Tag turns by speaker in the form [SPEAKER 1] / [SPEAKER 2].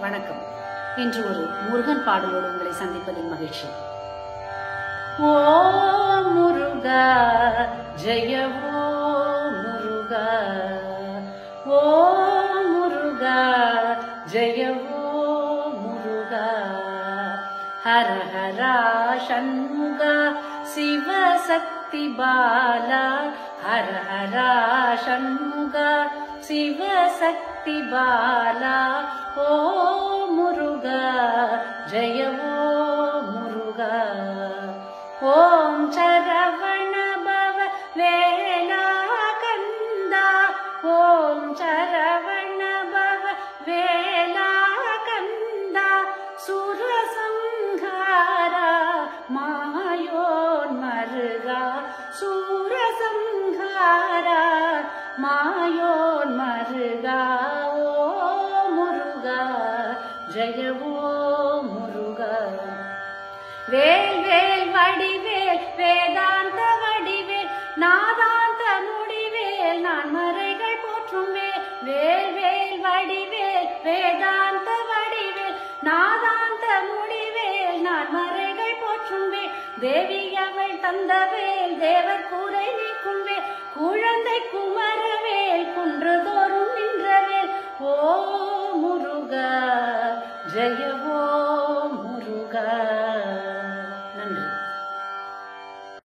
[SPEAKER 1] வணக்கம். இன்று ஒரு முருகன் பாடலோடு உங்களை சந்திப்பதில் மகிழ்ச்சி. ஓ முருகா ஜெயவோ முருகா. ஓ முருகா ஜெயவோ முருகா. ஹர ஹரா சண்முகா சிவசக்தி பாலா. ஹர ஹரா சண்முகா शिवशक्तिबाला। ओ बाला मुरुग जय ओ मुरुग। ॐ चरवणभव वेला कन्द चरवणभव वेला कन्द सुरसंहारा मायो मर्गा सुरसंहारा मायो ஜெயவோ முருகா. வேல் வேல் வடிவேல் வேதாந்த வடிவேல் நாதாந்த முடிவேல் நான் மறைகள் போற்றும் வேல். வேல் வேல் வடிவேல் வேதாந்த வடிவேல் நாதாந்த முடிவேல் நான் மறைகள் போற்றும் வேல். தேவி அவள் தந்த வேல் தேவர் கூரை நீக்கும் வேல். குழந்தை குமரவேல் जय वो मुरुगा